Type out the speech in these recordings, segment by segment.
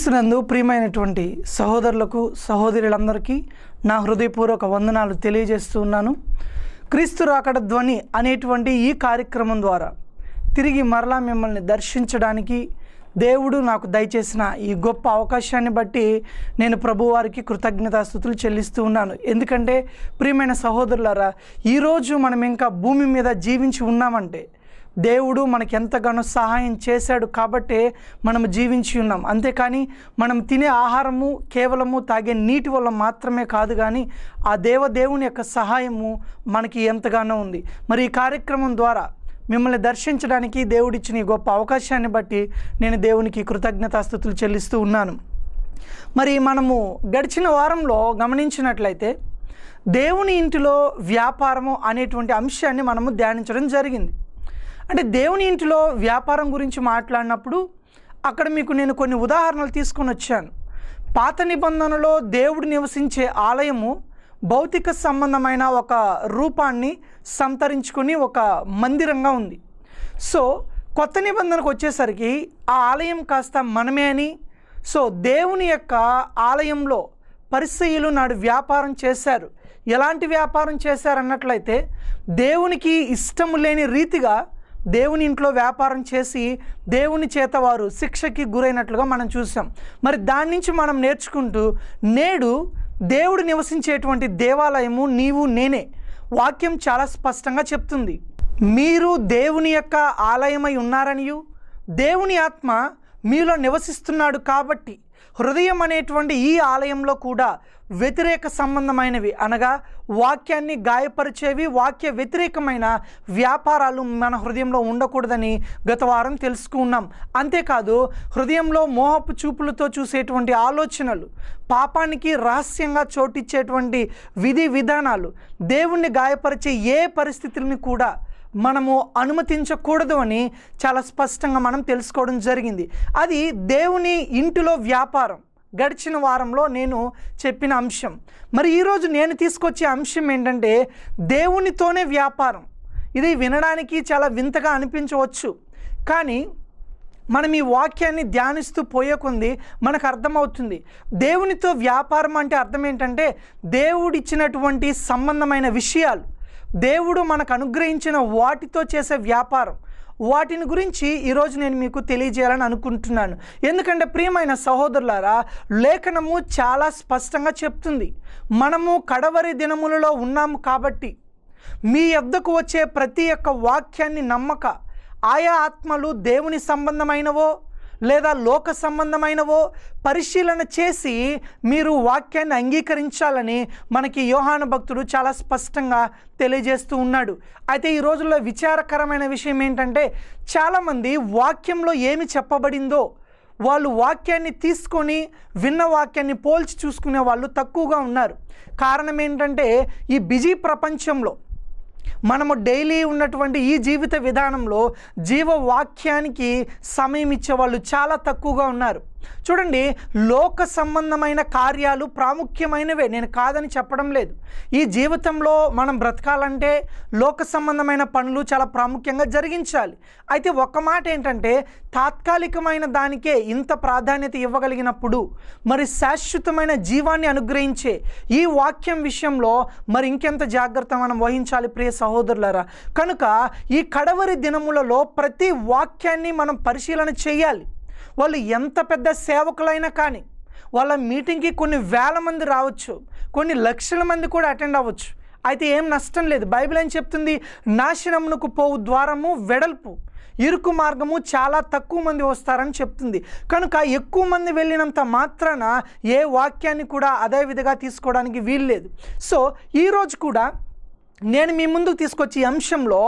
క్రీస్తునందు ప్రియమైనటువంటి సహోదరులకు సహోదరులందరికీ నా హృదయపూర్వక వందనాలు తెలియజేస్తూ ఉన్నాను. క్రీస్తు రాకడ ధ్వని అనేటువంటి ఈ కార్యక్రమం ద్వారా తిరిగి మరలా మిమ్మల్ని దర్శించడానికి దేవుడు నాకు దయచేసిన ఈ గొప్ప అవకాశాన్ని బట్టి నేను ప్రభువారికి కృతజ్ఞతాస్థుతులు చెల్లిస్తూ ఉన్నాను. ఎందుకంటే ప్రియమైన సహోదరులారా ఈరోజు మనం ఇంకా భూమి మీద జీవించి ఉన్నామంటే దేవుడు మనకి ఎంతగానో సహాయం చేశాడు కాబట్టే మనం జీవించి ఉన్నాం. అంతేకాని మనం తినే ఆహారము కేవలము తాగే నీటి వల్ల మాత్రమే కాదు కానీ ఆ దేవదేవుని యొక్క సహాయము మనకి ఎంతగానో ఉంది. మరి ఈ కార్యక్రమం ద్వారా మిమ్మల్ని దర్శించడానికి దేవుడిచ్చిన ఈ గొప్ప అవకాశాన్ని బట్టి నేను దేవునికి కృతజ్ఞతాస్థుతులు చెల్లిస్తూ ఉన్నాను. మరి మనము గడిచిన వారంలో గమనించినట్లయితే దేవుని ఇంటిలో వ్యాపారము అనేటువంటి అంశాన్ని మనము ధ్యానించడం జరిగింది. అంటే దేవుని ఇంటిలో వ్యాపారం గురించి మాట్లాడినప్పుడు అక్కడ మీకు నేను కొన్ని ఉదాహరణలు తీసుకొని వచ్చాను. పాత నిబంధనలో దేవుడు నివసించే ఆలయము భౌతిక సంబంధమైన ఒక రూపాన్ని సంతరించుకుని ఒక మందిరంగా ఉంది. సో కొత్త నిబంధనకు వచ్చేసరికి ఆ ఆలయం కాస్త మనమే అని సో దేవుని యొక్క ఆలయంలో పరిస్థితులు నాడు వ్యాపారం చేశారు. ఎలాంటి వ్యాపారం చేశారన్నట్లయితే దేవునికి ఇష్టం లేని రీతిగా దేవుని ఇంట్లో వ్యాపారం చేసి దేవుని చేత వారు శిక్షకి గురైనట్లుగా మనం చూసాం. మరి దాని నుంచి మనం నేర్చుకుంటూ నేడు దేవుడు నివసించేటువంటి దేవాలయము నీవు నేనే వాక్యం చాలా స్పష్టంగా చెప్తుంది. మీరు దేవుని యొక్క ఆలయమై ఉన్నారనియు దేవుని ఆత్మ మీలో నివసిస్తున్నాడు కాబట్టి హృదయం అనేటువంటి ఈ ఆలయంలో కూడా వ్యతిరేక సంబంధమైనవి అనగా వాక్యాన్ని గాయపరిచేవి వాక్య వ్యతిరేకమైన వ్యాపారాలు మన హృదయంలో ఉండకూడదని గత వారం తెలుసుకున్నాం. అంతేకాదు హృదయంలో మోహపు చూపులతో చూసేటువంటి ఆలోచనలు పాపానికి రహస్యంగా చోటిచ్చేటువంటి విధి విధానాలు దేవుణ్ణి గాయపరిచే ఏ పరిస్థితుల్ని కూడా మనము అనుమతించకూడదు అని చాలా స్పష్టంగా మనం తెలుసుకోవడం జరిగింది. అది దేవుని ఇంటిలో వ్యాపారం. గడిచిన వారంలో నేను చెప్పిన అంశం. మరి ఈరోజు నేను తీసుకొచ్చే అంశం ఏంటంటే దేవునితోనే వ్యాపారం. ఇది వినడానికి చాలా వింతగా అనిపించవచ్చు. కానీ మనం ఈ వాక్యాన్ని ధ్యానిస్తూ పోయేకుంది మనకు అర్థమవుతుంది. దేవునితో వ్యాపారం అంటే అర్థం ఏంటంటే దేవుడిచ్చినటువంటి సంబంధమైన విషయాలు. దేవుడు మనకు అనుగ్రహించిన వాటితో చేసే వ్యాపారం. వాటిని గురించి ఈరోజు నేను మీకు తెలియజేయాలని అనుకుంటున్నాను. ఎందుకంటే ప్రియమైన సహోదరులారా లేఖనము చాలా స్పష్టంగా చెప్తుంది. మనము కడవరి దినములలో ఉన్నాము కాబట్టి మీ యొద్దకు వచ్చే ప్రతి ఒక్క వాక్యాన్ని నమ్మక ఆయా ఆత్మలు దేవుని సంబంధమైనవో లేదా లోక సంబంధమైనవో పరిశీలన చేసి మీరు వాక్యాన్ని అంగీకరించాలని మనకి యోహాను భక్తుడు చాలా స్పష్టంగా తెలియజేస్తూ ఉన్నాడు. అయితే ఈ రోజుల్లో విచారకరమైన విషయం ఏంటంటే చాలామంది వాక్యంలో ఏమి చెప్పబడిందో వాళ్ళు వాక్యాన్ని తీసుకొని విన్న వాక్యాన్ని పోల్చి చూసుకునే వాళ్ళు తక్కువగా ఉన్నారు. కారణం ఏంటంటే ఈ బిజీ ప్రపంచంలో మనము డైలీ ఉన్నటువంటి ఈ జీవిత విధానంలో జీవవాక్యానికి సమయం ఇచ్చేవాళ్ళు చాలా తక్కువగా ఉన్నారు. చూడండి లోక సంబంధమైన కార్యాలు ప్రాముఖ్యమైనవే. నేను కాదని చెప్పడం లేదు. ఈ జీవితంలో మనం బ్రతకాలంటే లోక సంబంధమైన పనులు చాలా ప్రాముఖ్యంగా జరిగించాలి. అయితే ఒక్క మాట ఏంటంటే తాత్కాలికమైన దానికే ఇంత ప్రాధాన్యత ఇవ్వగలిగినప్పుడు మరి శాశ్వతమైన జీవాన్ని అనుగ్రహించే ఈ వాక్యం విషయంలో మరి ఇంకెంత జాగ్రత్త మనం వహించాలి ప్రియ సహోదరులరా? కనుక ఈ కడవరి దినములలో ప్రతి వాక్యాన్ని మనం పరిశీలన చేయాలి. వాళ్ళు ఎంత పెద్ద సేవకులైనా కానీ వాళ్ళ మీటింగ్కి కొన్ని వేల మంది రావచ్చు కొన్ని లక్షల మంది కూడా అటెండ్ అవ్వచ్చు. అయితే ఏం నష్టం లేదు. బైబిల్ ఏం చెప్తుంది? నాశనమునకు పోవు ద్వారము వెడల్పు. ఇరుకు మార్గము చాలా తక్కువ మంది వస్తారని చెప్తుంది. కనుక ఎక్కువ మంది వెళ్ళినంత మాత్రాన ఏ వాక్యాన్ని కూడా అదే విధంగా తీసుకోవడానికి వీల్లేదు సో ఈరోజు కూడా నేను మీ ముందుకు తీసుకొచ్చే అంశంలో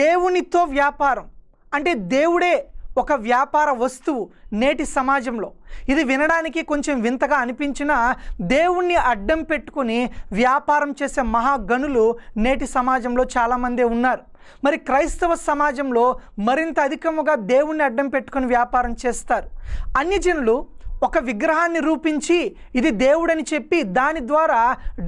దేవునితో వ్యాపారం అంటే దేవుడే ఒక వ్యాపార వస్తువు నేటి సమాజంలో. ఇది వినడానికి కొంచెం వింతగా అనిపించినా దేవుణ్ణి అడ్డం పెట్టుకుని వ్యాపారం చేసే మహాగనులు నేటి సమాజంలో చాలామందే ఉన్నారు. మరి క్రైస్తవ సమాజంలో మరింత అధికముగా దేవుణ్ణి అడ్డం పెట్టుకుని వ్యాపారం చేస్తారు. అన్యజనులు ఒక విగ్రహాన్ని రూపించి ఇది దేవుడని చెప్పి దాని ద్వారా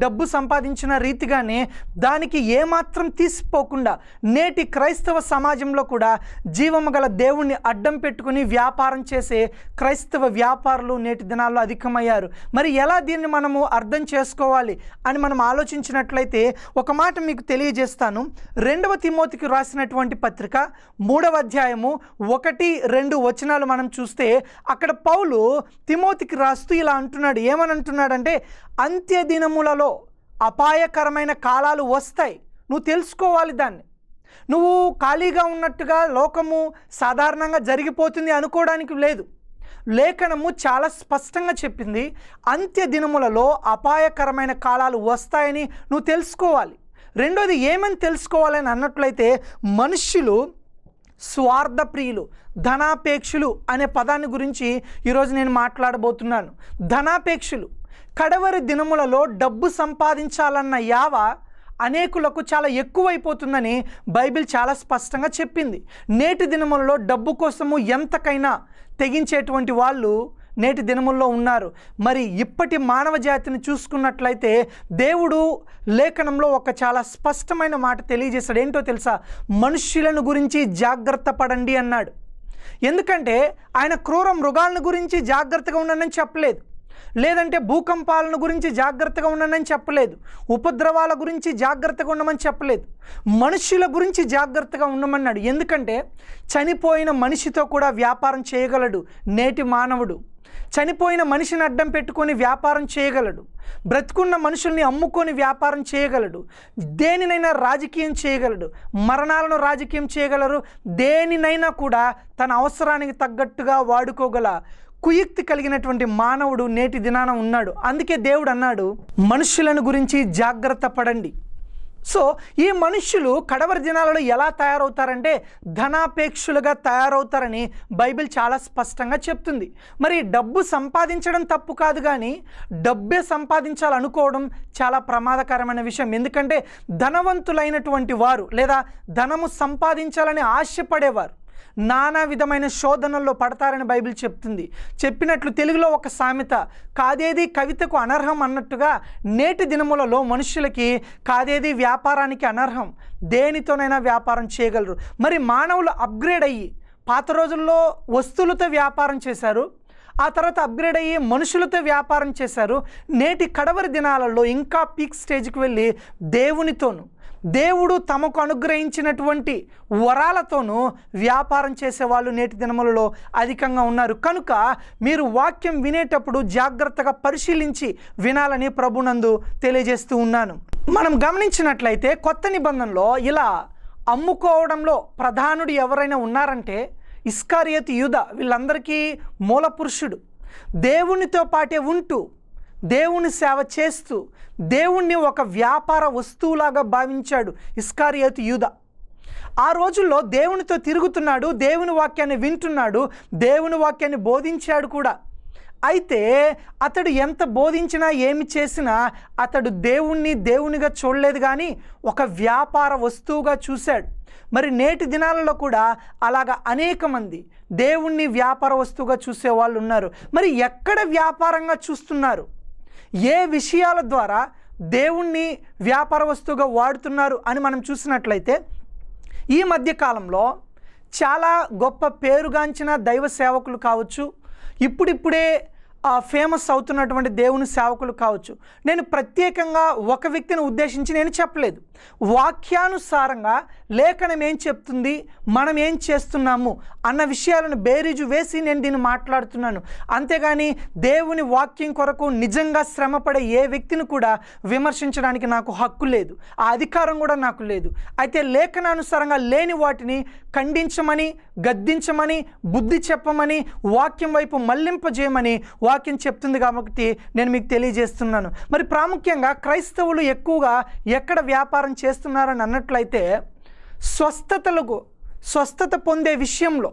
డబ్బు సంపాదించిన రీతిగానే దానికి ఏమాత్రం తీసిపోకుండా నేటి క్రైస్తవ సమాజంలో కూడా జీవము గల దేవుణ్ణి అడ్డం పెట్టుకుని వ్యాపారం చేసే క్రైస్తవ వ్యాపారులు నేటి దినాల్లో అధికమయ్యారు. మరి ఎలా దీన్ని మనము అర్థం చేసుకోవాలి అని మనం ఆలోచించినట్లయితే ఒక మాట మీకు తెలియజేస్తాను. రెండవ తిమోతికి రాసినటువంటి పత్రిక మూడవ అధ్యాయము ఒకటి రెండు వచనాలు మనం చూస్తే అక్కడ పౌలు తిమోతికి రాస్తూ ఇలా అంటున్నాడు. ఏమని అంటున్నాడంటే అంత్య దినములలో అపాయకరమైన కాలాలు వస్తాయి. నువ్వు తెలుసుకోవాలి దాన్ని. నువ్వు ఖాళీగా ఉన్నట్టుగా లోకము సాధారణంగా జరిగిపోతుంది అనుకోవడానికి లేదు. లేఖనము చాలా స్పష్టంగా చెప్పింది అంత్య దినములలో అపాయకరమైన కాలాలు వస్తాయని నువ్వు తెలుసుకోవాలి. రెండోది ఏమని తెలుసుకోవాలని అన్నట్లయితే మనుష్యులు స్వార్థప్రియులు ధనాపేక్షులు అనే పదాన్ని గురించి ఈరోజు నేను మాట్లాడబోతున్నాను. ధనాపేక్షులు కడవరి దినములలో డబ్బు సంపాదించాలన్న యావ అనేకులకు చాలా ఎక్కువైపోతుందని బైబిల్ చాలా స్పష్టంగా చెప్పింది. నేటి దినములలో డబ్బు కోసము ఎంతకైనా తెగించేటువంటి వాళ్ళు నేటి దినముల్లో ఉన్నారు. మరి ఇప్పటి మానవ జాతిని చూసుకున్నట్లయితే దేవుడు లేఖనంలో ఒక చాలా స్పష్టమైన మాట తెలియజేశాడు. ఏంటో తెలుసా? మనుష్యులను గురించి జాగ్రత్త పడండి అన్నాడు. ఎందుకంటే ఆయన క్రూర మృగాలను గురించి జాగ్రత్తగా ఉండనని చెప్పలేదు. లేదంటే భూకంపాలను గురించి జాగ్రత్తగా ఉండనని చెప్పలేదు. ఉపద్రవాల గురించి జాగ్రత్తగా ఉండమని చెప్పలేదు. మనుషుల గురించి జాగ్రత్తగా ఉండమన్నాడు. ఎందుకంటే చనిపోయిన మనిషితో కూడా వ్యాపారం చేయగలడు నేటి మానవుడు. చనిపోయిన మనిషిని అడ్డం పెట్టుకొని వ్యాపారం చేయగలడు. బ్రతుకున్న మనుషుల్ని అమ్ముకొని వ్యాపారం చేయగలడు. దేనినైనా రాజకీయం చేయగలడు. మరణాలను రాజకీయం చేయగలరు. దేనినైనా కూడా తన అవసరానికి తగ్గట్టుగా వాడుకోగల కుయుక్తి కలిగినటువంటి మానవుడు నేటి దినాన ఉన్నాడు. అందుకే దేవుడు అన్నాడు మనుషులను గురించి జాగ్రత్త పడండి. సో ఈ మనుష్యులు కడవరి దినాలలో ఎలా తయారవుతారంటే ధనాపేక్షులుగా తయారవుతారని బైబిల్ చాలా స్పష్టంగా చెప్తుంది. మరి డబ్బు సంపాదించడం తప్పు కాదు కానీ డబ్బే సంపాదించాలనుకోవడం చాలా ప్రమాదకరమైన విషయం. ఎందుకంటే ధనవంతులైనటువంటి వారు లేదా ధనము సంపాదించాలని ఆశపడేవారు నానా విధమైన శోధనల్లో పడతారని బైబిల్ చెప్తుంది. చెప్పినట్లు తెలుగులో ఒక సామెత కాదేది కవితకు అనర్హం అన్నట్టుగా నేటి దినములలో మనుషులకి కాదేది వ్యాపారానికి అనర్హం? దేనితోనైనా వ్యాపారం చేయగలరు. మరి మానవులు అప్గ్రేడ్ అయ్యి పాత రోజుల్లో వస్తువులతో వ్యాపారం చేశారు ఆ తర్వాత అప్గ్రేడ్ అయ్యి మనుషులతో వ్యాపారం చేశారు నేటి కడవరి దినాలలో ఇంకా పీక్ స్టేజ్కి వెళ్ళి దేవునితోను దేవుడు తమకు అనుగ్రహించినటువంటి వరాలతోనూ వ్యాపారం చేసేవాళ్ళు నేటి దినములలో అధికంగా ఉన్నారు. కనుక మీరు వాక్యం వినేటప్పుడు జాగ్రత్తగా పరిశీలించి వినాలని ప్రభునందు తెలియజేస్తూ ఉన్నాను. మనం గమనించినట్లయితే కొత్త నిబంధనలో ఇలా అమ్ముకోవడంలో ప్రధానుడు ఎవరైనా ఉన్నారంటే ఇస్కారియత్ యూద వీళ్ళందరికీ మూల పురుషుడు దేవునితో పాటే ఉంటూ దేవుని సేవ చేస్తూ దేవుణ్ణి ఒక వ్యాపార వస్తువులాగా భావించాడు ఇస్కారియత్ యూద. ఆ రోజుల్లో దేవునితో తిరుగుతున్నాడు దేవుని వాక్యాన్ని వింటున్నాడు దేవుని వాక్యాన్ని బోధించాడు కూడా. అయితే అతడు ఎంత బోధించినా ఏమి చేసినా అతడు దేవుణ్ణి దేవునిగా చూడలేదు కానీ ఒక వ్యాపార వస్తువుగా చూశాడు. మరి నేటి దినాలలో కూడా అలాగ అనేక మంది దేవుణ్ణి వ్యాపార వస్తువుగా చూసే వాళ్ళు ఉన్నారు. మరి ఎక్కడ వ్యాపారంగా చూస్తున్నారు? ఏ విషయాల ద్వారా దేవుణ్ణి వ్యాపార వస్తువుగా వాడుతున్నారు అని మనం చూసినట్లయితే ఈ మధ్య కాలంలో చాలా గొప్ప పేరుగాంచిన దైవ సేవకులు కావచ్చు ఇప్పుడిప్పుడే ఫేమస్ అవుతున్నటువంటి దేవుని సేవకులు కావచ్చు. నేను ప్రత్యేకంగా ఒక వ్యక్తిని ఉద్దేశించి నేను చెప్పలేదు. వాక్యానుసారంగా లేఖనం ఏం చెప్తుంది? మనం ఏం చేస్తున్నాము? అన్న విషయాలను బేరీజు వేసి నేను దీన్ని మాట్లాడుతున్నాను. అంతేగాని దేవుని వాక్యం కొరకు నిజంగా శ్రమపడే ఏ వ్యక్తిని కూడా విమర్శించడానికి నాకు హక్కు లేదు. ఆ అధికారం కూడా నాకు లేదు. అయితే లేఖనానుసారంగా లేని వాటిని ఖండించమని గద్దించమని బుద్ధి చెప్పమని వాక్యం వైపు మళ్ళింపజేయమని వాక్యం చెప్తుంది కాబట్టి నేను మీకు తెలియజేస్తున్నాను. మరి ప్రాముఖ్యంగా క్రైస్తవులు ఎక్కువగా ఎక్కడ వ్యాపారం చేస్తున్నారని అన్నట్లయితే స్వస్థతలకు స్వస్థత పొందే విషయంలో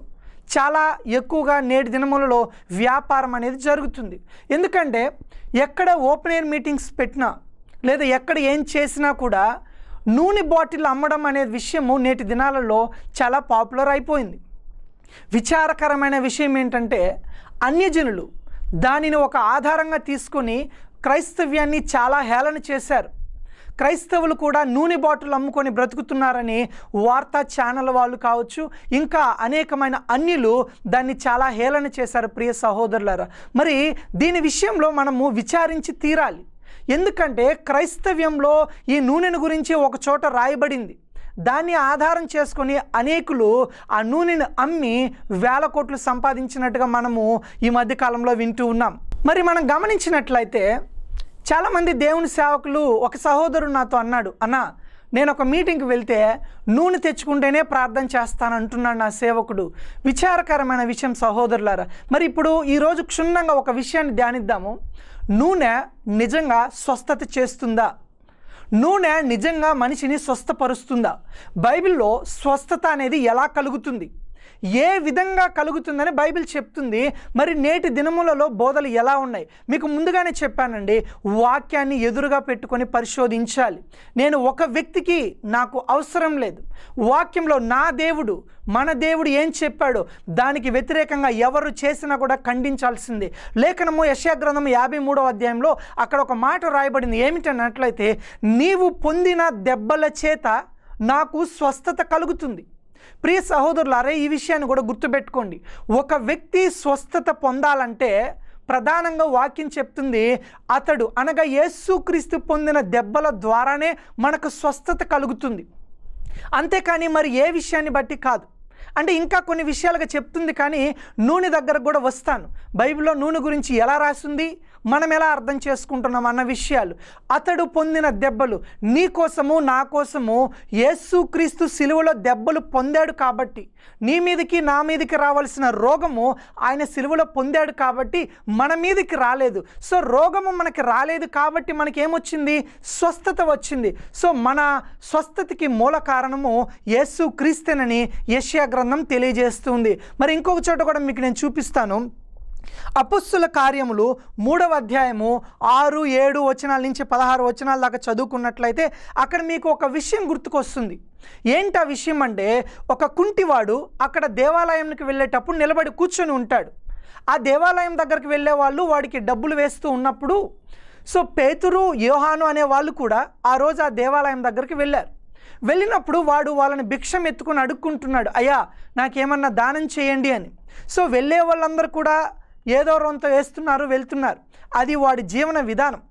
చాలా ఎక్కువగా నేటి దినములలో వ్యాపారం అనేది జరుగుతుంది. ఎందుకంటే ఎక్కడ ఓపెన్ ఎయిర్ మీటింగ్స్ పెట్టినా లేదా ఎక్కడ ఏం చేసినా కూడా నూనె బాటిల్ అమ్మడం అనే విషయము నేటి దినాలలో చాలా పాపులర్ అయిపోయింది. విచారకరమైన విషయం ఏంటంటే అన్యజనులు దానిని ఒక ఆధారంగా తీసుకొని క్రైస్తవ్యాన్ని చాలా హేళన చేశారు. క్రైస్తవులు కూడా నూనె బాటిల్ అమ్ముకొని బ్రతుకుతున్నారని వార్తా ఛానల్ వాళ్ళు కావచ్చు ఇంకా అనేకమైన అన్యులు దాన్ని చాలా హేళన చేశారు ప్రియ సహోదరులారా. మరి దీని విషయంలో మనము విచారించి తీరాలి. ఎందుకంటే క్రైస్తవ్యంలో ఈ నూనెను గురించి ఒక చోట రాయబడింది. దాన్ని ఆధారం చేసుకొని అనేకులు ఆ నూనెను అమ్మి వేల కోట్లు సంపాదించినట్టుగా మనము ఈ మధ్యకాలంలో వింటూ ఉన్నాం. మరి మనం గమనించినట్లయితే చాలామంది దేవుని సేవకులు ఒక సహోదరుడు నాతో అన్నాడు అన్న నేను ఒక మీటింగ్కి వెళ్తే నూనె తెచ్చుకుంటేనే ప్రార్థన చేస్తాను అంటున్నాడు నా సేవకుడు. విచారకరమైన విషయం సహోదరులారా. మరి ఇప్పుడు ఈరోజు క్షుణ్ణంగా ఒక విషయాన్ని ధ్యానిద్దాము. నూనె నిజంగా స్వస్థత చేస్తుందా? నూనె నిజంగా మనిషిని స్వస్థపరుస్తుందా? బైబిల్లో స్వస్థత అనేది ఎలా కలుగుతుంది? ఏ విధంగా కలుగుతుందని బైబిల్ చెప్తుంది. మరి నేటి దినములలో బోధలు ఎలా ఉన్నాయి? మీకు ముందుగానే చెప్పానండి వాక్యాన్ని ఎదురుగా పెట్టుకొని పరిశోధించాలి. నేను ఒక వ్యక్తికి నాకు అవసరం లేదు. వాక్యంలో నా దేవుడు మన దేవుడు ఏం చెప్పాడో? దానికి వ్యతిరేకంగా ఎవరు చేసినా కూడా ఖండించాల్సిందే. లేఖనము యశాగ్రంథం యాభై మూడవ అధ్యాయంలో అక్కడ ఒక మాట రాయబడింది. ఏమిటన్నట్లయితే నీవు పొందిన దెబ్బల చేత నాకు స్వస్థత కలుగుతుంది. ప్రియ సహోదరులారే ఈ విషయాన్ని కూడా గుర్తుపెట్టుకోండి. ఒక వ్యక్తి స్వస్థత పొందాలంటే ప్రధానంగా వాక్యం చెప్తుంది అతడు అనగా యేసుక్రీస్తు పొందిన దెబ్బల ద్వారానే మనకు స్వస్థత కలుగుతుంది. అంతేకాని మరి ఏ విషయాన్ని బట్టి కాదు. అంటే ఇంకా కొన్ని విషయాలుగా చెప్తుంది కానీ నూనె దగ్గర కూడా వస్తాను. బైబిల్లో నూనె గురించి ఎలా రాసింది మనం ఎలా అర్థం చేసుకుంటున్నాం అన్న విషయాలు. అతడు పొందిన దెబ్బలు నీ కోసము నా కోసము యేసుక్రీస్తు సిలువలో దెబ్బలు పొందాడు కాబట్టి నీ మీదకి నా మీదకి రావాల్సిన రోగము ఆయన సిలువలో పొందాడు కాబట్టి మన మీదకి రాలేదు. సో రోగము మనకి రాలేదు కాబట్టి మనకేమొచ్చింది? స్వస్థత వచ్చింది. సో మన స్వస్థతకి మూల కారణము యేసు క్రీస్తునని యష్యా గ్రంథం తెలియజేస్తుంది. మరి ఇంకొక చోట కూడా మీకు నేను చూపిస్తాను. అపుస్సుల కార్యములు మూడవ అధ్యాయము ఆరు ఏడు వచనాల నుంచి పదహారు వచనాల దాకా చదువుకున్నట్లయితే అక్కడ మీకు ఒక విషయం గుర్తుకొస్తుంది. ఏంటి ఆ విషయం అంటే ఒక కుంటివాడు అక్కడ దేవాలయంకి వెళ్ళేటప్పుడు నిలబడి కూర్చొని ఉంటాడు. ఆ దేవాలయం దగ్గరికి వెళ్ళే వాళ్ళు వాడికి డబ్బులు వేస్తూ ఉన్నప్పుడు సో పేతురు యోహాను అనే వాళ్ళు కూడా ఆ రోజు ఆ దేవాలయం దగ్గరికి వెళ్ళారు. వెళ్ళినప్పుడు వాడు వాళ్ళని భిక్షం ఎత్తుకొని అడుక్కుంటున్నాడు. అయ్యా నాకేమన్నా దానం చేయండి అని. సో వెళ్ళే వాళ్ళందరూ కూడా ఏదో రొంత వేస్తున్నారు వెళ్తున్నారు. అది వాడి జీవన విధానం.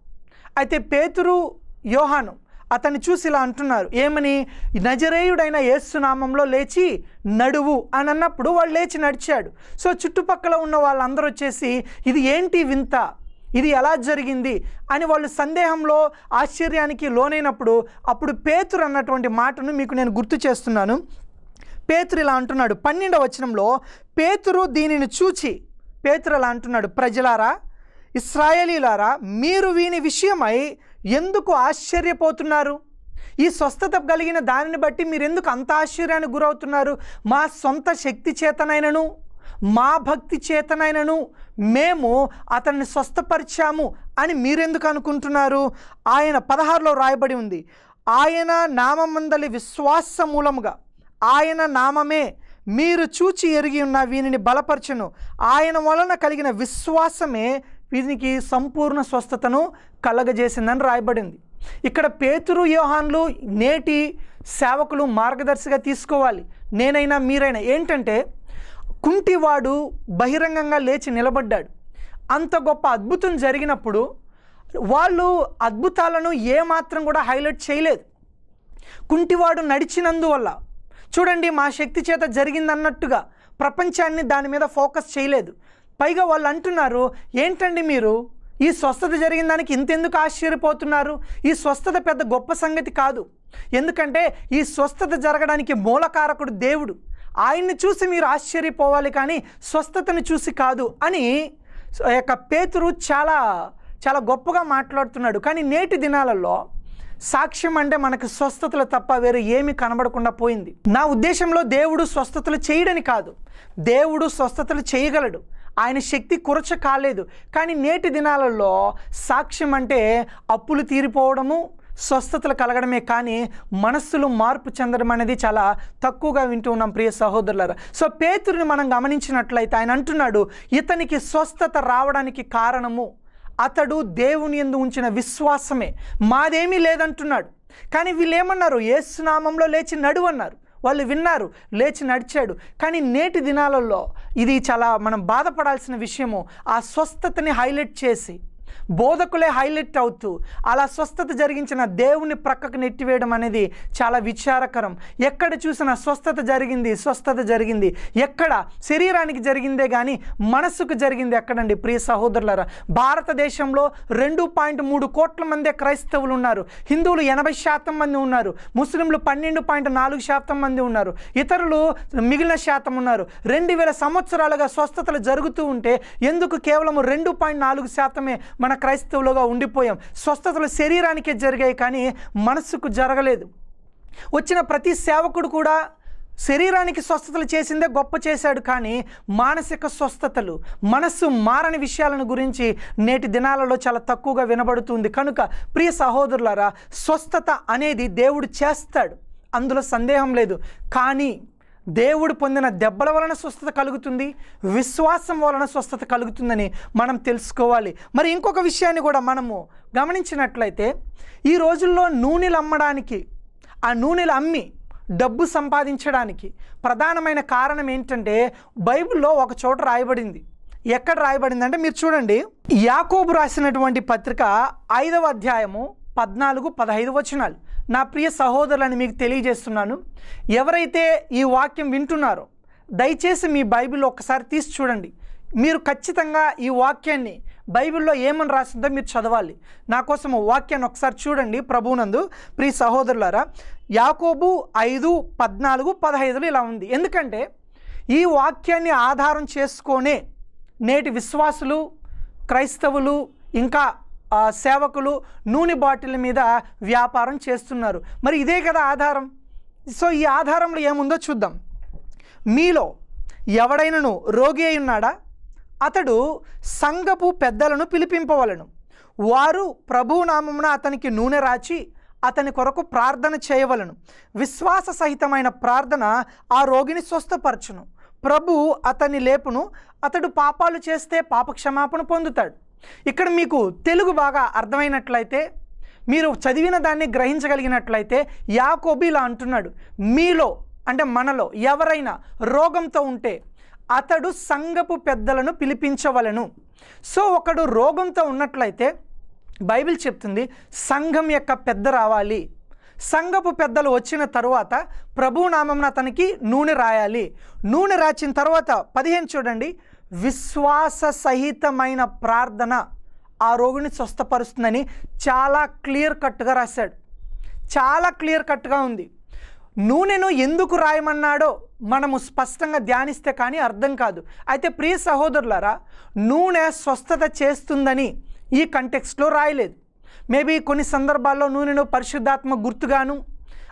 అయితే పేతురు యోహాను అతన్ని చూసి ఇలా అంటున్నారు ఏమని? నజరేయుడైన ఏసునామంలో లేచి నడువు అని అన్నప్పుడు వాడు లేచి నడిచాడు. సో చుట్టుపక్కల ఉన్న వాళ్ళందరూ వచ్చేసి ఇది ఏంటి వింత? ఇది ఎలా జరిగింది? అని వాళ్ళు సందేహంలో ఆశ్చర్యానికి లోనైనప్పుడు అప్పుడు పేతురు అన్నటువంటి మాటను మీకు నేను గుర్తు చేస్తున్నాను. పేతురు ఇలా అంటున్నాడు పన్నెండవ వచనంలో పేతురు దీనిని చూచి పేతురలా అంటున్నాడు ప్రజలారా ఇస్రాయేలీలారా మీరు వీని విషయమై ఎందుకు ఆశ్చర్యపోతున్నారు? ఈ స్వస్థత కలిగిన దానిని బట్టి మీరు ఎందుకు అంత ఆశ్చర్యానికి గురవుతున్నారు? మా సొంత శక్తి చేతనైనను మా భక్తి చేతనైనను మేము అతన్ని స్వస్థపరిచాము అని మీరెందుకు అనుకుంటున్నారు? ఆయన పదహారులో రాయబడి ఉంది ఆయన నామందలి విశ్వాస మూలముగా ఆయన నామమే మీరు చూచి ఎరిగి ఉన్న వీనిని బలపరచును. ఆయన వలన కలిగిన విశ్వాసమే వీరికి సంపూర్ణ స్వస్థతను కలగజేసిందని రాయబడింది. ఇక్కడ పేతురు యోహాన్లు నేటి సేవకులు మార్గదర్శిగా తీసుకోవాలి. నేనైనా మీరైనా. ఏంటంటే కుంటివాడు బహిరంగంగా లేచి నిలబడ్డాడు. అంత గొప్ప అద్భుతం జరిగినప్పుడు వాళ్ళు అద్భుతాలను ఏమాత్రం కూడా హైలైట్ చేయలేదు. కుంటివాడు నడిచినందువల్ల చూడండి మా శక్తి చేత జరిగిందన్నట్టుగా ప్రపంచాన్ని దాని మీద ఫోకస్ చేయలేదు. పైగా వాళ్ళు అంటున్నారు ఏంటండి మీరు? ఈ స్వస్థత జరిగిన దానికి ఇంతెందుకు ఆశ్చర్యపోతున్నారు? ఈ స్వస్థత పెద్ద గొప్ప సంగతి కాదు. ఎందుకంటే ఈ స్వస్థత జరగడానికి మూలకారకుడు దేవుడు. ఆయన్ని చూసి మీరు ఆశ్చర్యపోవాలి కానీ స్వస్థతను చూసి కాదు అని యొక్క పేతురు చాలా చాలా గొప్పగా మాట్లాడుతున్నాడు. కానీ నేటి దినాలలో సాక్ష్యం అంటే మనకు స్వస్థతలు తప్ప వేరే ఏమీ కనబడకుండా పోయింది. నా ఉద్దేశంలో దేవుడు స్వస్థతలు చేయడని కాదు. దేవుడు స్వస్థతలు చేయగలడు. ఆయన శక్తి కురచ కాలేదు. కానీ నేటి దినాలలో సాక్ష్యం అంటే అప్పులు తీరిపోవడము స్వస్థతలు కలగడమే కానీ మనస్సులు మార్పు చెందడం అనేది చాలా తక్కువగా వింటూ ఉన్నాం ప్రియ సహోదరులారా. సో పేతురుని మనం గమనించినట్లయితే ఆయన అంటున్నాడు ఇతనికి స్వస్థత రావడానికి కారణము అతడు దేవుని ఎందు ఉంచిన విశ్వాసమే. మాదేమీ లేదంటున్నాడు. కానీ వీళ్ళు ఏమన్నారు ఏసునామంలో లేచి నడు అన్నారు. వాళ్ళు విన్నారు లేచి నడిచాడు. కానీ నేటి దినాలలో ఇది చాలా మనం బాధపడాల్సిన విషయము. ఆ స్వస్థతని హైలైట్ చేసి బోధకులే హైలైట్ అవుతూ అలా స్వస్థత జరిగించిన దేవుని ప్రక్కకు నెట్టివేయడం అనేది చాలా విచారకరం. ఎక్కడ చూసినా స్వస్థత జరిగింది స్వస్థత జరిగింది. ఎక్కడ? శరీరానికి జరిగిందే కానీ మనస్సుకు జరిగింది ఎక్కడండి? ప్రియ సహోదరులరా భారతదేశంలో రెండు పాయింట్ మూడు కోట్ల మంది క్రైస్తవులు ఉన్నారు. హిందువులు ఎనభై శాతం మంది ఉన్నారు. ముస్లింలు పన్నెండు పాయింట్ నాలుగు శాతం మంది ఉన్నారు. ఇతరులు మిగిలిన శాతం ఉన్నారు. రెండు వేల సంవత్సరాలుగా స్వస్థతలు జరుగుతూ ఉంటే ఎందుకు కేవలం రెండు పాయింట్ నాలుగు శాతమే మన మన క్రైస్తవులుగా ఉండిపోయాం. స్వస్థతలు శరీరానికే జరిగాయి కానీ మనస్సుకు జరగలేదు. వచ్చిన ప్రతి సేవకుడు కూడా శరీరానికి స్వస్థతలు చేసిందే గొప్ప చేశాడు కానీ మానసిక స్వస్థతలు మనస్సు మారని విషయాలను గురించి నేటి దినాలలో చాలా తక్కువగా వినబడుతుంది. కనుక ప్రియ సహోదరులారా స్వస్థత అనేది దేవుడు చేస్తాడు. అందులో సందేహం లేదు. కానీ దేవుడు పొందిన దెబ్బల వలన స్వస్థత కలుగుతుంది విశ్వాసం వలన స్వస్థత కలుగుతుందని మనం తెలుసుకోవాలి. మరి ఇంకొక విషయాన్ని కూడా మనము గమనించినట్లయితే ఈ రోజుల్లో నూనెలు అమ్మడానికి ఆ నూనెలు అమ్మి డబ్బు సంపాదించడానికి ప్రధానమైన కారణం ఏంటంటే బైబిల్లో ఒక చోట రాయబడింది. ఎక్కడ రాయబడింది అంటే మీరు చూడండి. యాకోబు రాసినటువంటి పత్రిక ఐదవ అధ్యాయము పద్నాలుగు పదహైదు వచనాలు. నా ప్రియ సహోదరులని మీకు తెలియజేస్తున్నాను. ఎవరైతే ఈ వాక్యం వింటున్నారో దయచేసి మీ బైబిల్ ఒక్కసారి తీసి చూడండి. మీరు ఖచ్చితంగా ఈ వాక్యాన్ని బైబిల్లో ఏమని రాసిందో మీరు చదవాలి. నా కోసం వాక్యాన్ని ఒకసారి చూడండి ప్రభువునందు. ప్రియ సహోదరులారా యాకోబు ఐదు పద్నాలుగు పదహైదులు ఇలా ఉంది. ఎందుకంటే ఈ వాక్యాన్ని ఆధారం చేసుకొనే నేటి విశ్వాసులు క్రైస్తవులు ఇంకా సేవకులు నూనె బాటిల్ మీద వ్యాపారం చేస్తున్నారు. మరి ఇదే కదా ఆధారం? సో ఈ ఆధారంలో ఏముందో చూద్దాం. మీలో ఎవడైనను రోగి అయి ఉన్నాడా? అతడు సంఘపు పెద్దలను పిలిపింపవలను. వారు ప్రభునామమున అతనికి నూనె రాచి అతని కొరకు ప్రార్థన చేయవలను. విశ్వాస సహితమైన ప్రార్థన ఆ రోగిని స్వస్థపరచును. ప్రభు అతని లేపును అతడు పాపాలు చేస్తే పాప క్షమాపణ పొందుతాడు. ఇక్కడ మీకు తెలుగు బాగా అర్థమైనట్లయితే మీరు చదివిన దాన్ని గ్రహించగలిగినట్లయితే యాకోబి ఇలా అంటున్నాడు మీలో అంటే మనలో ఎవరైనా రోగంతో ఉంటే అతడు సంఘపు పెద్దలను పిలిపించవలను. సో ఒకడు రోగంతో ఉన్నట్లయితే బైబిల్ చెప్తుంది సంఘం యొక్క పెద్ద రావాలి. సంఘపు పెద్దలు వచ్చిన తరువాత ప్రభునామం అతనికి నూనె రాయాలి. నూనె రాచిన తర్వాత పదిహేను చూడండి విశ్వాస సహితమైన ప్రార్థన ఆ రోగిని స్వస్థపరుస్తుందని చాలా క్లియర్ కట్గా రాశాడు. చాలా క్లియర్ కట్గా ఉంది. నూనెను ఎందుకు రాయమన్నాడో మనము స్పష్టంగా ధ్యానిస్తే కానీ అర్థం కాదు. అయితే ప్రియ సహోదరులారా నూనె స్వస్థత చేస్తుందని ఈ కంటెక్స్ట్లో రాయలేదు. మేబీ కొన్ని సందర్భాల్లో నూనెను పరిశుద్ధాత్మ గుర్తుగాను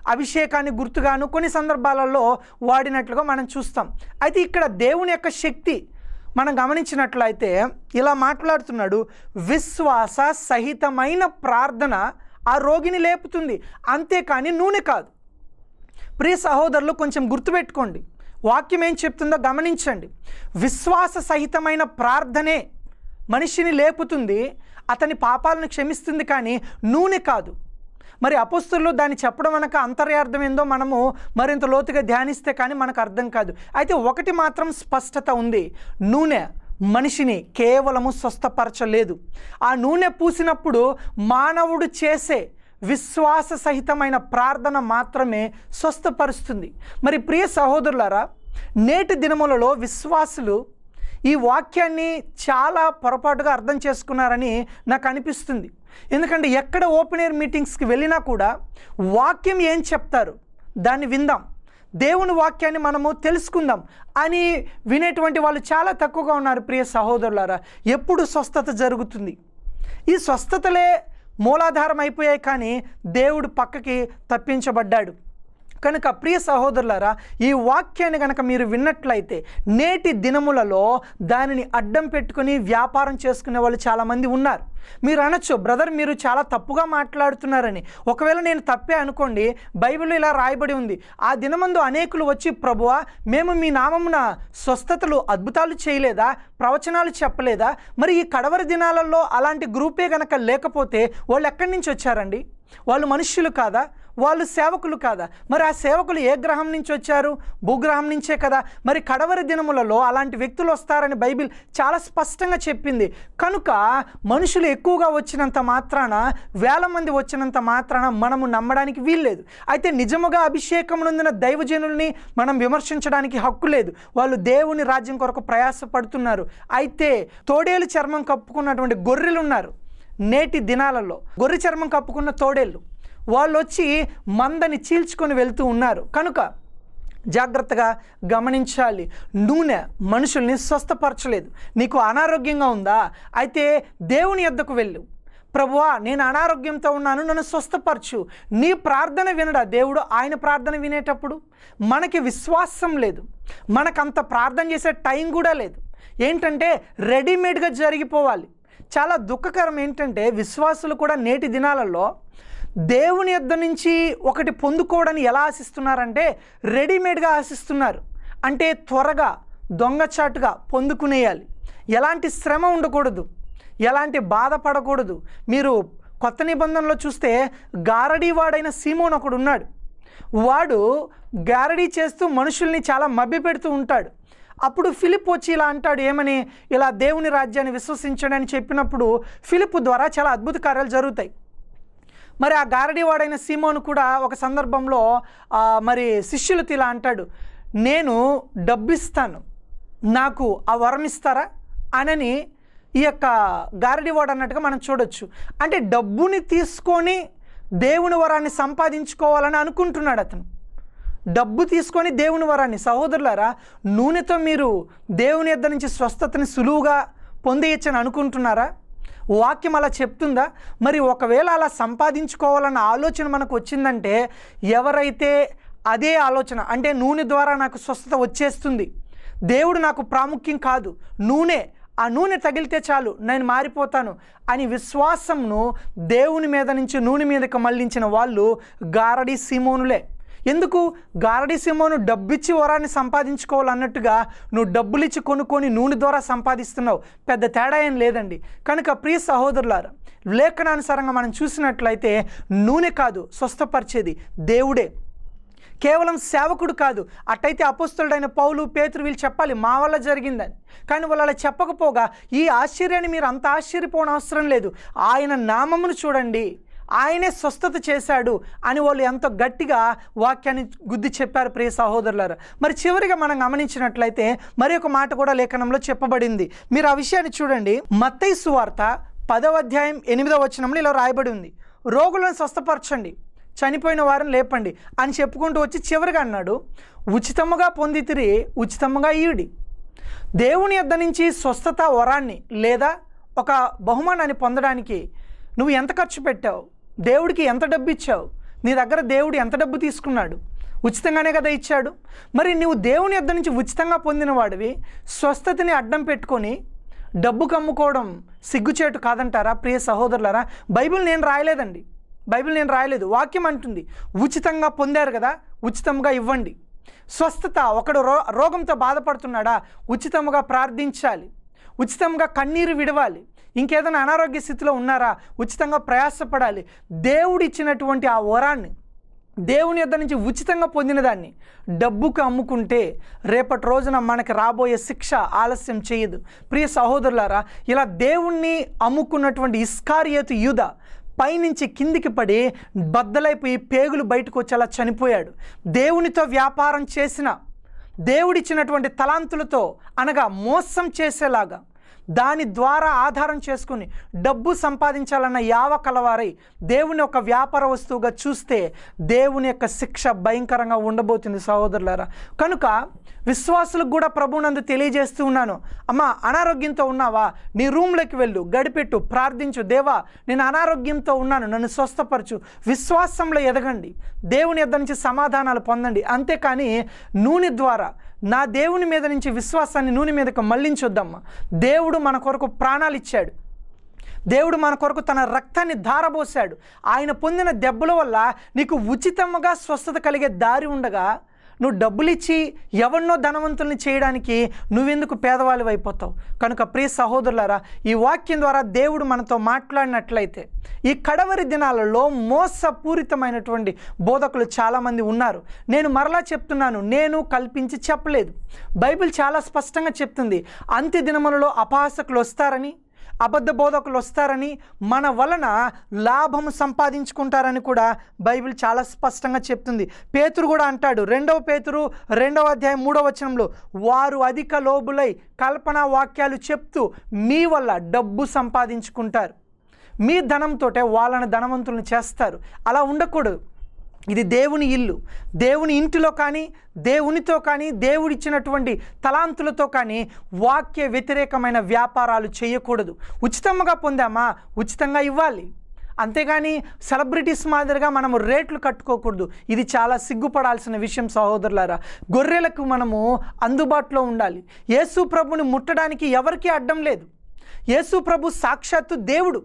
అభిషేకాన్ని గుర్తుగాను కొన్ని సందర్భాలలో వాడినట్లుగా మనం చూస్తాం. అయితే ఇక్కడ దేవుని యొక్క శక్తి మనం గమనించినట్లయితే ఇలా మాట్లాడుతున్నాడు విశ్వాస సహితమైన ప్రార్థన ఆ రోగిని లేపుతుంది. అంతేకాని నూనె కాదు. ప్రియ సహోదరులు కొంచెం గుర్తుపెట్టుకోండి. వాక్యం ఏం చెప్తుందో గమనించండి. విశ్వాస సహితమైన ప్రార్థనే మనిషిని లేపుతుంది అతని పాపాలను క్షమిస్తుంది కానీ నూనె కాదు. మరి అపస్తుల్లో దాన్ని చెప్పడం వెనక అంతర్యార్థం ఏందో మనము మరింత లోతుగా ధ్యానిస్తే కానీ మనకు అర్థం కాదు. అయితే ఒకటి మాత్రం స్పష్టత ఉంది. నూనె మనిషిని కేవలము స్వస్థపరచలేదు. ఆ నూనె పూసినప్పుడు మానవుడు చేసే విశ్వాస సహితమైన ప్రార్థన మాత్రమే స్వస్థపరుస్తుంది. మరి ప్రియ సహోదరులారా నేటి దినములలో విశ్వాసులు ఈ వాక్యాన్ని చాలా పొరపాటుగా అర్థం చేసుకున్నారని నాకు అనిపిస్తుంది. ఎందుకంటే ఎక్కడ ఓపెన్ ఎయిర్ మీటింగ్స్కి వెళ్ళినా కూడా వాక్యం ఏం చెప్తారు? దాన్ని విందాం. దేవుని వాక్యాన్ని మనము తెలుసుకుందాం అని వినేటువంటి వాళ్ళు చాలా తక్కువగా ఉన్నారు ప్రియ సహోదరులారా. ఎప్పుడు స్వస్థత జరుగుతుంది? ఈ స్వస్థతలే మూలాధారం అయిపోయాయి కానీ దేవుడు పక్కకి తప్పించబడ్డాడు. కనుక ప్రియ సహోదరులారా ఈ వాక్యాన్ని కనుక మీరు విన్నట్లయితే నేటి దినములలో దానిని అడ్డం పెట్టుకుని వ్యాపారం చేసుకునే వాళ్ళు చాలామంది ఉన్నారు. మీరు అనొచ్చు బ్రదర్ మీరు చాలా తప్పుగా మాట్లాడుతున్నారని. ఒకవేళ నేను తప్పే అనుకోండి బైబిల్ ఇలా రాయబడి ఉంది ఆ దినమందు అనేకులు వచ్చి ప్రభువా మేము మీ నామమున స్వస్థతలు అద్భుతాలు చేయలేదా? ప్రవచనాలు చెప్పలేదా? మరి ఈ కడవరి దినాలలో అలాంటి గ్రూపే గనక లేకపోతే వాళ్ళు ఎక్కడి నుంచి వచ్చారండి? వాళ్ళు మనుష్యులు కాదా? వాళ్ళు సేవకులు కాదా? మరి ఆ సేవకులు ఏ గ్రహం నుంచి వచ్చారు? భూగ్రహం నుంచే కదా. మరి కడవరి దినములలో అలాంటి వ్యక్తులు వస్తారని బైబిల్ చాలా స్పష్టంగా చెప్పింది. కనుక మనుషులు ఎక్కువగా వచ్చినంత మాత్రాన వేల మంది వచ్చినంత మాత్రాన మనము నమ్మడానికి వీల్లేదు. అయితే నిజముగా అభిషేకం నొందిన దైవజనుల్ని మనం విమర్శించడానికి హక్కు లేదు. వాళ్ళు దేవుని రాజ్యం కొరకు ప్రయాసపడుతున్నారు. అయితే తోడేలు చర్మం కప్పుకున్నటువంటి గొర్రెలు ఉన్నారు నేటి దినాలలో గొర్రె చర్మం కప్పుకున్న తోడేళ్ళు వాళ్ళు వచ్చి మందని చీల్చుకొని వెళ్తూ ఉన్నారు. కనుక జాగ్రత్తగా గమనించాలి. నూనె మనుషుల్ని స్వస్థపరచలేదు. నీకు అనారోగ్యంగా ఉందా? అయితే దేవుని యొద్దకు వెళ్ళు. ప్రభువా నేను అనారోగ్యంతో ఉన్నాను నన్ను స్వస్థపరచు. నీ ప్రార్థన వినడా దేవుడు? ఆయన ప్రార్థన వినేటప్పుడు మనకి విశ్వాసం లేదు. మనకంత ప్రార్థన చేసే టైం కూడా లేదు. ఏంటంటే రెడీమేడ్గా జరిగిపోవాలి. చాలా దుఃఖకరం ఏంటంటే విశ్వాసులు కూడా నేటి దినాలలో దేవుని యొద్ద నుంచి ఒకటి పొందుకోవడానికి ఎలా ఆశిస్తున్నారంటే రెడీమేడ్గా ఆశిస్తున్నారు. అంటే త్వరగా దొంగచాటుగా పొందుకునేయాలి. ఎలాంటి శ్రమ ఉండకూడదు. ఎలాంటి బాధపడకూడదు. మీరు కొత్త నిబంధనలో చూస్తే గారడీవాడైన సీమోన్ ఒకడు ఉన్నాడు వాడు గారడీ చేస్తూ మనుషుల్ని చాలా మభ్యపెడుతూ ఉంటాడు. అప్పుడు ఫిలిప్ వచ్చి ఇలా అంటాడు ఏమని? ఇలా దేవుని రాజ్యాన్ని విశ్వసించడని చెప్పినప్పుడు ఫిలిప్ ద్వారా చాలా అద్భుత కార్యాలు జరుగుతాయి. మరి ఆ గారడీవాడైన సీమోను కూడా ఒక సందర్భంలో మరి శిష్యులతో ఇలా అంటాడు నేను డబ్బిస్తాను నాకు ఆ వరం ఇస్తారా? అనని ఈ యొక్క గారడీవాడు అన్నట్టుగా మనం చూడొచ్చు. అంటే డబ్బుని తీసుకొని దేవుని వరాన్ని సంపాదించుకోవాలని అనుకుంటున్నాడు అతను. డబ్బు తీసుకొని దేవుని వరాన్ని. సహోదరులారా నూనెతో మీరు దేవుని యొద్ద నుంచి స్వస్థతని సులువుగా పొందేయచ్చని అనుకుంటున్నారా? వాక్యం అలా చెప్తుందా? మరి ఒకవేళ అలా సంపాదించుకోవాలన్న ఆలోచన మనకు వచ్చిందంటే ఎవరైతే అదే ఆలోచన అంటే నూనె ద్వారా నాకు స్వస్థత వచ్చేస్తుంది దేవుడు నాకు ప్రాముఖ్యం కాదు నూనె ఆ నూనె తగిలితే చాలు నేను మారిపోతాను అని విశ్వాసంను దేవుని మీద నుంచి నూనె మీదకి మళ్ళించిన వాళ్ళు గారడి సీమోనులే. ఎందుకు? గారడి సింహను డబ్బిచ్చి వరాన్ని సంపాదించుకోవాలన్నట్టుగా నువ్వు డబ్బులిచ్చి కొనుక్కొని నూనె ద్వారా సంపాదిస్తున్నావు. పెద్ద తేడా ఏం లేదండి. కనుక ప్రియ సహోదరులారా లేఖనానుసారంగా మనం చూసినట్లయితే నూనె కాదు స్వస్థపరిచేది దేవుడే. కేవలం సేవకుడు కాదు. అట్టయితే అపస్తుడైన పౌలు పేతురు వీళ్ళు చెప్పాలి మా వల్ల జరిగిందని. కానీ వాళ్ళు అలా చెప్పకపోగా ఈ ఆశ్చర్యాన్ని మీరు అంత ఆశ్చర్యపోవడం అవసరం లేదు. ఆయన నామమును చూడండి. ఆయనే స్వస్థత చేశాడు అని వాళ్ళు ఎంతో గట్టిగా వాక్యాన్ని గుద్ది చెప్పారు ప్రియ సహోదరులారు. మరి చివరిగా మనం గమనించినట్లయితే మరి ఒక మాట కూడా లేఖనంలో చెప్పబడింది. మీరు ఆ విషయాన్ని చూడండి. మత్తయి సువార్త పదవ అధ్యాయం ఎనిమిదవ వచనంలో ఇలా రాయబడి ఉంది. రోగులను స్వస్థపరచండి. చనిపోయిన వారిని లేపండి అని చెప్పుకుంటూ వచ్చి చివరిగా అన్నాడు. ఉచితముగా పొందితిరి ఉచితముగా ఈయుడి దేవుని యొద్ద నుంచి స్వస్థత వరాన్ని లేదా ఒక బహుమానాన్ని పొందడానికి నువ్వు ఎంత ఖర్చు పెట్టావు? దేవుడికి ఎంత డబ్బు ఇచ్చావు నీ దగ్గర దేవుడు ఎంత డబ్బు తీసుకున్నాడు? ఉచితంగానే కదా ఇచ్చాడు. మరి నువ్వు దేవుని యొద్ద నుంచి ఉచితంగా పొందిన వాడివి స్వస్థతని అడ్డం పెట్టుకొని డబ్బు కమ్ముకోవడం సిగ్గుచేటు కాదంటారా? ప్రియ సహోదరులారా బైబిల్ నేను రాయలేదండి. బైబిల్ నేను రాయలేదు. వాక్యం అంటుంది ఉచితంగా పొందారు కదా ఉచితంగా ఇవ్వండి. స్వస్థత ఒకడు రో రోగంతో బాధపడుతున్నాడా? ఉచితంగా ప్రార్థించాలి. ఉచితంగా కన్నీరు విడవాలి. ఇంకేదైనా అనారోగ్య స్థితిలో ఉన్నారా? ఉచితంగా ప్రయాసపడాలి. దేవుడు ఇచ్చినటువంటి ఆ వరాన్ని దేవుని యొద్ద నుంచి ఉచితంగా పొందిన దాన్ని డబ్బుకు అమ్ముకుంటే రేపటి రోజున మనకి రాబోయే శిక్ష ఆలస్యం చేయదు. ప్రియ సహోదరులారా ఇలా దేవుణ్ణి అమ్ముకున్నటువంటి ఇస్కారియేతు యూద పైనుంచి కిందికి పడి బద్దలైపోయి పేగులు బయటకు వచ్చేలా చనిపోయాడు. దేవునితో వ్యాపారం చేసిన దేవుడిచ్చినటువంటి తలాంతులతో అనగా మోసం చేసేలాగా దాని ద్వారా ఆధారం చేసుకుని డబ్బు సంపాదించాలన్న యావ కలవారై దేవుని ఒక వ్యాపార వస్తువుగా చూస్తే దేవుని యొక్క శిక్ష భయంకరంగా ఉండబోతుంది సహోదరులారా. కనుక విశ్వాసులకు కూడా ప్రభునందు తెలియజేస్తూ ఉన్నాను. అమ్మా అనారోగ్యంతో ఉన్నావా? నీ రూమ్లోకి వెళ్ళు గడిపెట్టు ప్రార్థించు. దేవా నేను అనారోగ్యంతో ఉన్నాను నన్ను స్వస్థపరచు. విశ్వాసంలో ఎదగండి. దేవుని ఎద్ద నుంచి సమాధానాలు పొందండి. అంతేకాని నూనె ద్వారా నా దేవుని మీద నుంచి విశ్వాసాన్ని నూనె మీదకు మళ్ళించొద్దమ్మా. దేవుడు మన కొరకు ప్రాణాలు ఇచ్చాడు. దేవుడు మన కొరకు తన రక్తాన్ని ధారబోశాడు. ఆయన పొందిన దెబ్బల వల్ల నీకు ఉచితంగా స్వస్థత కలిగే దారి ఉండగా నువ్వు డబ్బులు ఇచ్చి ఎవరినో ధనవంతుల్ని చేయడానికి నువ్వెందుకు పేదవాళ్ళు అయిపోతావు? కనుక ప్రియ సహోదరులారా ఈ వాక్యం ద్వారా దేవుడు మనతో మాట్లాడినట్లయితే ఈ కడవరి దినాలలో మోసపూరితమైనటువంటి బోధకులు చాలామంది ఉన్నారు. నేను మరలా చెప్తున్నాను నేను కల్పించి చెప్పలేదు. బైబిల్ చాలా స్పష్టంగా చెప్తుంది అంత్య దినములలో అపహాసకులు వస్తారని. అబద్ధ బోధకులు వస్తారని మన వలన లాభము సంపాదించుకుంటారని కూడా బైబిల్ చాలా స్పష్టంగా చెప్తుంది. పేతురు కూడా అంటాడు రెండవ పేతురు రెండవ అధ్యాయం మూడవ వచనంలో వారు అధిక లోబులై కల్పన వాక్యాలు చెప్తూ మీ వల్ల డబ్బు సంపాదించుకుంటారు. మీ ధనంతోటే వాళ్ళని ధనవంతులను చేస్తారు. అలా ఉండకూడదు. ఇది దేవుని ఇల్లు. దేవుని ఇంటిలో కానీ దేవునితో కానీ దేవుడిచ్చినటువంటి తలాంతులతో కానీ వాక్య వ్యతిరేకమైన వ్యాపారాలు చేయకూడదు. ఉచితంగా పొందామా? ఉచితంగా ఇవ్వాలి. అంతేగాని సెలబ్రిటీస్ మాదిరిగా మనము రేట్లు కట్టుకోకూడదు. ఇది చాలా సిగ్గుపడాల్సిన విషయం సహోదరులారా. గొర్రెలకు మనము అందుబాటులో ఉండాలి. యేసు ప్రభుని ముట్టడానికి ఎవరికీ అడ్డం లేదు. యేసు ప్రభు సాక్షాత్తు దేవుడు.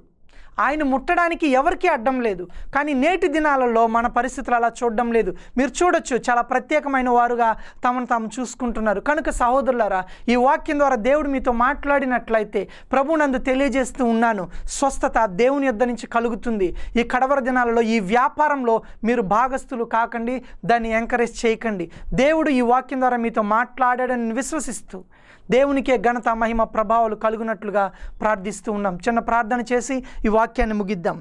ఆయన ముట్టడానికి ఎవరికీ అడ్డం లేదు. కానీ నేటి దినాలలో మన పరిస్థితులు అలా చూడడం లేదు. మీరు చూడొచ్చు చాలా ప్రత్యేకమైన వారుగా తమను తాము చూసుకుంటున్నారు. కనుక సహోదరులారా ఈ వాక్యం ద్వారా దేవుడు మీతో మాట్లాడినట్లయితే ప్రభు నందు తెలియజేస్తూ ఉన్నాను. స్వస్థత దేవుని యుద్ధ నుంచి కలుగుతుంది. ఈ కడవర దినాలలో ఈ వ్యాపారంలో మీరు భాగస్థులు కాకండి దాన్ని ఎంకరేజ్ చేయకండి. దేవుడు ఈ వాక్యం ద్వారా మీతో మాట్లాడాడని విశ్వసిస్తూ దేవునికే ఘనత మహిమ ప్రభావాలు కలుగునట్లుగా ప్రార్థిస్తూ ఉన్నాం. చిన్న ప్రార్థన చేసి ఈ వాక్యాన్ని ముగిద్దాం.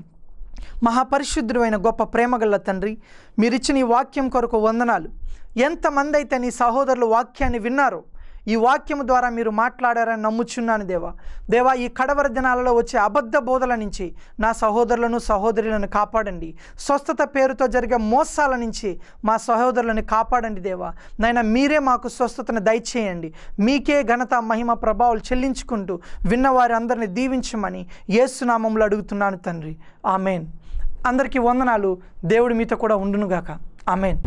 మహాపరిశుద్ధుడైన గొప్ప ప్రేమగల తండ్రి మీరిచ్చిన ఈ వాక్యం కొరకు వందనాలు. ఎంతమంది అయితే నీ సహోదరులు వాక్యాన్ని విన్నారో ఈ వాక్యం ద్వారా మీరు మాట్లాడారని నమ్ముచున్నాను దేవా. దేవా ఈ కడవర దినాలలో వచ్చే అబద్ధ బోధల నుంచి నా సహోదరులను సహోదరులను కాపాడండి. స్వస్థత పేరుతో జరిగే మోసాల నుంచి మా సహోదరులను కాపాడండి దేవా. నాయన మీరే మాకు స్వస్థతను దయచేయండి. మీకే ఘనత మహిమ ప్రభావాలు చెల్లించుకుంటూ విన్నవారి అందరిని దీవించమని ఏసునామంలో అడుగుతున్నాను తండ్రి. ఆమెన్. అందరికీ వందనాలు. దేవుడి మీతో కూడా ఉండునుగాక. ఆమెన్.